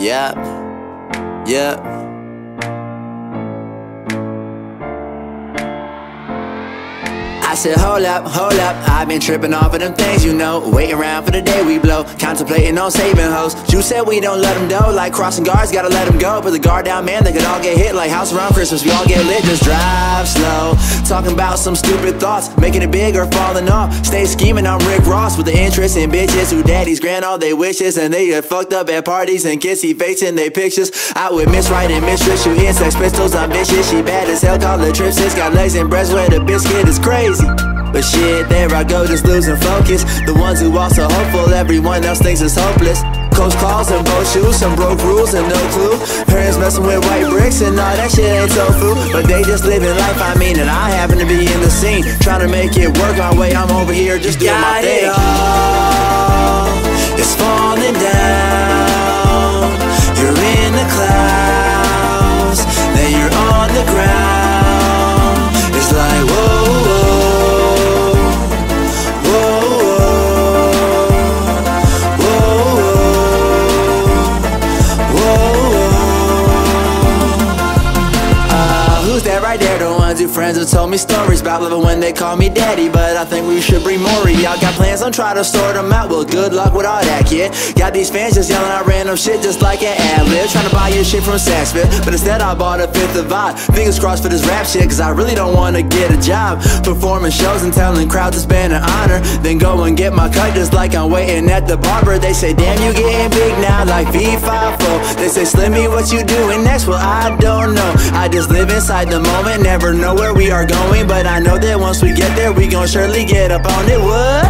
Yep. Yep. I said, hold up, hold up. I've been tripping off of them things, you know. Waiting around for the day we blow. Contemplating on saving hoes. You said we don't let them go. Like crossing guards, gotta let them go. Put the guard down, man, they could all get hit. Like house around Christmas, we all get lit. Just drive. Talking about some stupid thoughts. Making it big or falling off. Stay scheming, I'm Rick Ross. With the interest in bitches who daddies grant all they wishes. And they get fucked up at parties and kissy face in they pictures. Out with Miss and Mistress. Shooting sex pistols, I'm vicious. She bad as hell, call her Tripsis. Got legs and breasts where the biscuit is crazy. But shit, there I go, just losing focus. The ones who are so hopeful, everyone else thinks it's hopeless. Coach calls and both shoes, some broke rules and no clue. Parents messing with white bricks and all that shit ain't tofu. But they just living life, I mean, and I happen to be in the scene. Trying to make it work my way, I'm over here just doing Got my thing. it all. It's falling down. You're in the clouds, then you're on the ground. There? Who friends told me stories about living when they call me daddy. But I think we should bring more. Y'all got plans on trying to sort them out. Well, good luck with all that, kid. Got these fans just yelling out random shit just like an ad lib. Trying to buy your shit from Saxville. But instead, I bought a fifth of vibe. Fingers crossed for this rap shit, cause I really don't wanna get a job. Performing shows and telling crowds it's been an honor. Then go and get my cut just like I'm waiting at the barber. They say, damn, you getting big now, like V5 They say, Slimmy, what you doing next? Well, I don't know. I just live inside the moment, never know where we are going. But I know that once we get there, we gon' surely get up on it. What?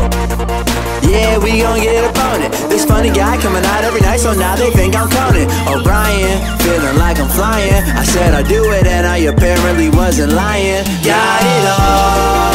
Yeah, we gon' get up on it. This funny guy coming out every night, so now they think I'm Conan O'Brien. Feeling like I'm flying. I said I'd do it, and I apparently wasn't lying. Got it all.